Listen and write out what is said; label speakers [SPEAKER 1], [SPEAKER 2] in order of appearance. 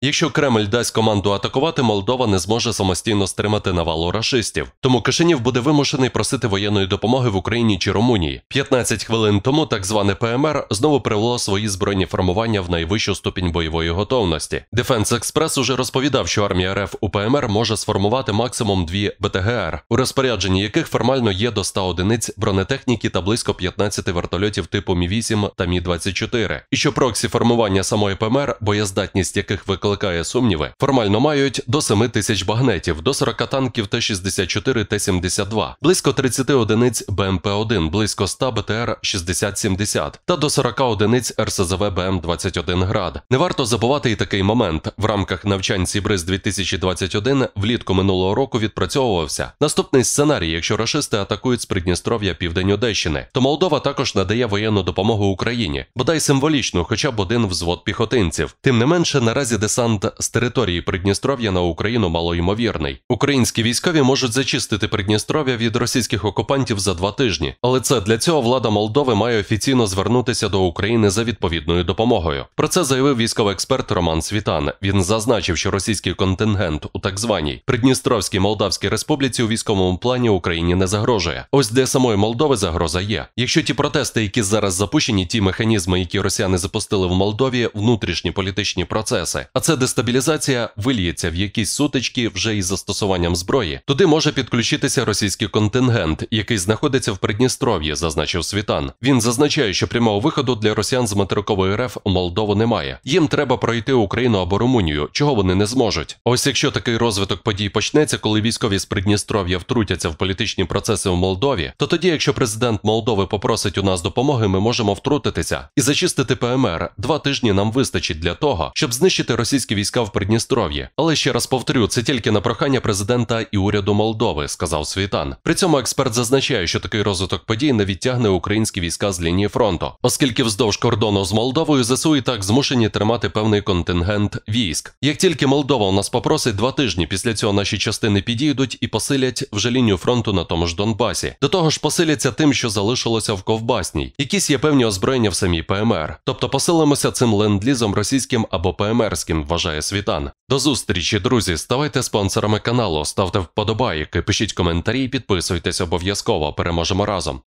[SPEAKER 1] Якщо Кремль дасть команду атакувати, Молдова не зможе самостійно стримати навалу рашистів. Тому Кишинів буде вимушений просити воєнної допомоги в Україні чи Румунії. 15 хвилин тому так зване ПМР знову привело свої збройні формування в найвищу ступінь бойової готовності. Defense Express уже розповідав, що армія РФ у ПМР може сформувати максимум дві БТГР, у розпорядженні яких формально є до 100 одиниць бронетехніки та близько 15 вертольотів типу Мі-8 та Мі-24. І що проксі формування самої ПМР, боєздатність яких викликає викликає сумніви, формально мають до 7 тисяч багнетів, до 40 танків Т-64 Т-72, близько 30 одиниць БМП-1, близько 100 БТР 6070 та до 40 одиниць РСЗВ БМ-21 Град. Не варто забувати і такий момент. В рамках навчань Сібриз 2021 влітку минулого року відпрацьовувався. Наступний сценарій, якщо рашисти атакують з Придністров'я південь Одещини, то Молдова також надає воєнну допомогу Україні, бодай символічну, хоча б один взвод піхотинців. Тим не менше, наразі десант десант з території Придністров'я на Україну малоймовірний. Українські військові можуть зачистити Придністров'я від російських окупантів за два тижні, але це для цього влада Молдови має офіційно звернутися до України за відповідною допомогою. Про це заявив військовий експерт Роман Світан. Він зазначив, що російський контингент у так званій Придністровській Молдавській Республіці у військовому плані Україні не загрожує. Ось де самої Молдови загроза є. Якщо ті протести, які зараз запущені, ті механізми, які росіяни запустили в Молдові, внутрішні політичні процеси, а це дестабілізація вильється в якісь сутички вже із застосуванням зброї. Туди може підключитися російський контингент, який знаходиться в Придністров'ї, зазначив Світан. Він зазначає, що прямого виходу для росіян з материкової РФ у Молдову немає. Їм треба пройти Україну або Румунію, чого вони не зможуть. Ось якщо такий розвиток подій почнеться, коли військові з Придністров'я втрутяться в політичні процеси в Молдові, то тоді, якщо президент Молдови попросить у нас допомоги, ми можемо втрутитися і зачистити ПМР. Два тижні нам вистачить для того, щоб знищити російські російські війська в Придністров'ї. Але ще раз повторю, це тільки на прохання президента і уряду Молдови, сказав Світан. При цьому експерт зазначає, що такий розвиток подій не відтягне українські війська з лінії фронту, оскільки вздовж кордону з Молдовою ЗСУ і так змушені тримати певний контингент військ. Як тільки Молдова у нас попросить два тижні, після цього наші частини підійдуть і посилять вже лінію фронту на тому ж Донбасі. До того ж, посиляться тим, що залишилося в Ковбасній. Якісь є певні озброєння в самій ПМР, тобто посилимося цим ленд-лізом російським або ПМРським вважає світан. До зустрічі, друзі. Ставайте спонсорами каналу, ставте вподобайки, пишіть коментарі, підписуйтесь обов'язково. Переможемо разом.